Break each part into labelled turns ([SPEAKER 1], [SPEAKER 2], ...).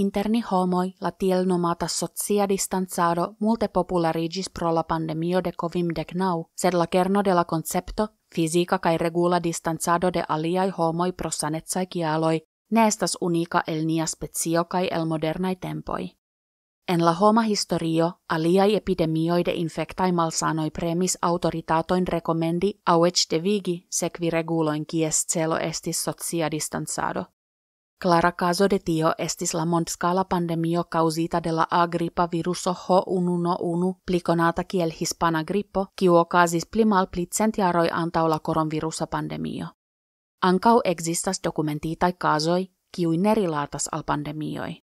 [SPEAKER 1] interni homoi la tiel nomata socia distanzado multe popularigis pro la pandemio de COVID-19, sed la kerno de la concepto, fisica kai regula distanzado de aliai homoi pro sanetsai kialoi, ne estas unica el nia specio kai el modernai tempoi. En la homa historio, aliai epidemioi de infectai malsanoi premis autoritatoin recomendi au de vigi sequi reguloin kies celo estis socia distanzado. Clara caso de tio estis la mondscala pandemio causita de la agripa viruso H1N1 pliconata kiel hispana grippo, kiu okazis pli mal pli centiaroi antau la koronvirusa pandemio. Ankau existas dokumentitai casoi, kiui nerilatas al pandemioi.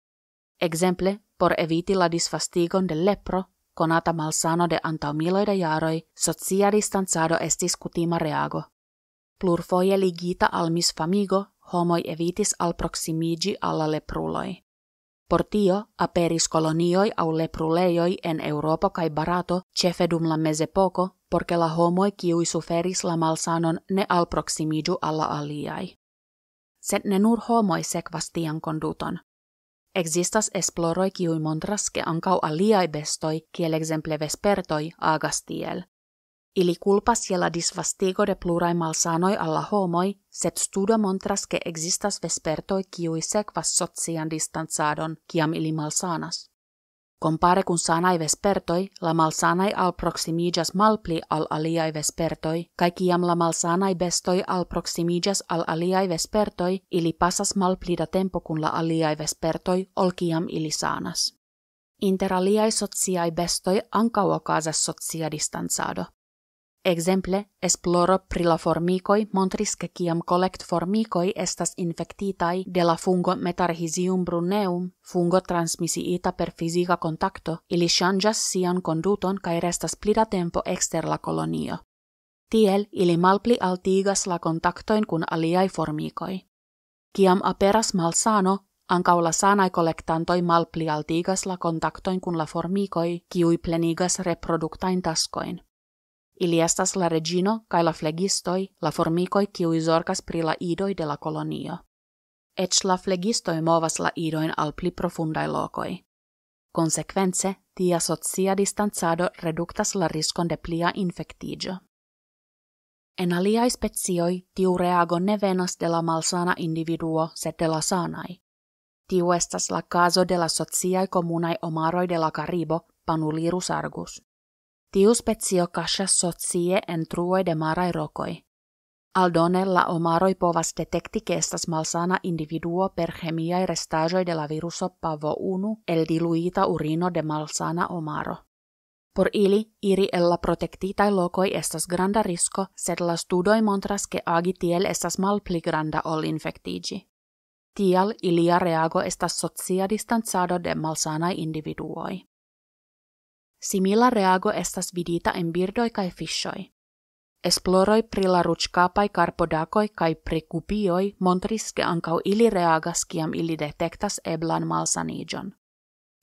[SPEAKER 1] Exemple, por eviti la disfastigon de lepro, conata malsano de antau miloida jaroi, socia distanzado estis kutima reago. Plurfoje ligita al famigo, homoi evitis al proximigi alla lepruloi. Por tio, aperis kolonioi au lepruleioi en Europa kai barato cefedum la mezepoco, porque la homoi kiui suferis la malsanon ne al proximigiu alla aliai. Sed ne nur homoi sekvastian conduton. Existas esploroi kiui montras ke ankau aliai bestoi, kiel exemple vespertoi, agastiel. Ili culpas je la disvastigo de plurai malsanoi alla homoi, sed studo montras ke existas vespertoi kiui sekvas socian distanzadon, kiam ili malsanas. Compare kun sanai vespertoi, la malsanai al proximigas malpli al aliai vespertoi, kai kiam la malsanai bestoi al proximigas al aliai vespertoi, ili pasas malpli da tempo kun la aliai vespertoi, ol kiam ili sanas. Inter aliai bestoi ancau ocasas socia distanzado. Exemple, esploro pri la formicoi montris che ciam collect formicoi estas infectitai de la fungo Metarhisium bruneum, fungo transmisiita per fisica contacto, ili changas sian conduton cae restas plida tempo exter la colonio. Tiel ili malpli altigas la contactoin kun aliai formicoi. Ciam aperas malsano, ancau la sanai collectantoi malpli altigas la contactoin kun la formicoi, kiui plenigas reproductain taskoin. Ili estas la regino kaj la flegistoi, la formikoj kiuj zorgas pri la idoj de la kolonio. Eĉ la flegistoj movas la idoin al pli profundaj lokoj. Konsekvence, tia socia distancado reduktas la riskon de plia infektiĝo. En aliaj specioj tiu reago ne venas de la malsana individuo, sed de la sanai. Tiu estas la caso de la sociaj komunaj omaroj de la Karibo, Panulirus argus. Tiu specio kaŝas socie en truoj de maraj rokoj. Aldone la omaroj povas detekti ke estas malsana individuo per chemiaj restaĵoj de la viruso PAVO1 el diluita urino de malsana omaro. Por ili, iri el la protektitaj estas granda risko, sed la studoj montras ke agi tiel estas malpli granda ol infektiĝi. Tial ilia reago estas socia distancado de malsanaj individuoj. Simila reago estas vidita en birdoj kaj fiŝoj. Esploroj pri la ruĉkapaj karpodakoj kaj prekupioj montris ke ankaŭ ili reagas kiam ili detektas eblan malsaniĝon.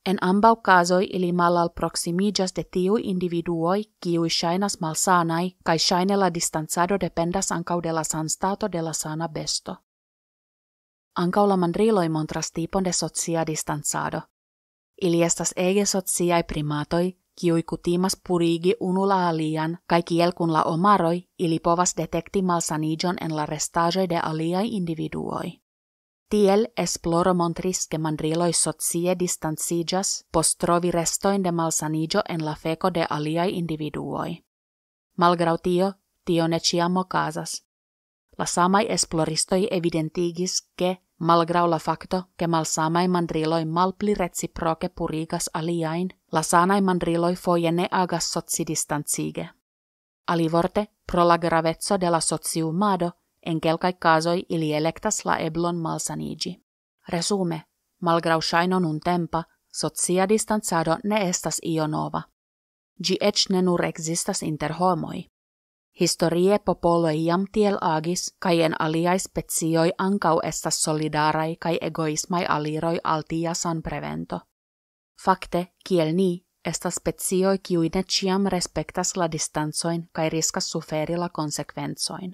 [SPEAKER 1] En ambaŭ kazoj ili malalproksimiĝas de tiuj individuoj, kiuj ŝajnas malsanaj, kaj ŝajne la distancado dependas ankaŭ de la sanstato de la sana besto. Ankaŭ la mandriloj montras tipon de socia distancado. Ili estas ege sociaj primatoj, kiui kutimas purigi unula alian, kai kiel kun la omaroi, ili povas detekti malsanigion en la restaĵoj de aliaj individuoj. Tiel esploro montris ke mandriloj socie distanciĝas post trovi restojn de malsaniĝo en la feko de aliaj individuoj. Malgraŭ tio, tio ne ĉiam okazas. La samaj esploristoj evidentigis, ke malgrau la facto che malsamai mandriloi malpli reciproke purigas aliain, la sanai mandriloi foie ne agas soci distancige. Alivorte, pro la gravezzo de la sociumado, en quelcai casoi ili electas la eblon malsanigi. Resume, malgrau shaino nun tempa, socia distanzado ne estas io nova. Gi ec ne nur existas inter homoi. Historie popolo iam tiel agis, kai en aliai specioi ancau estas solidarai kai egoismai aliroi altia san prevento. Fakte, kiel ni, estas specioi kiui ne ciam respektas la distanzoin kai riskas suferi la.